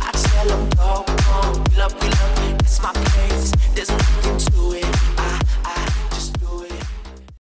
I tell them, go on, we love, we love, it's my place,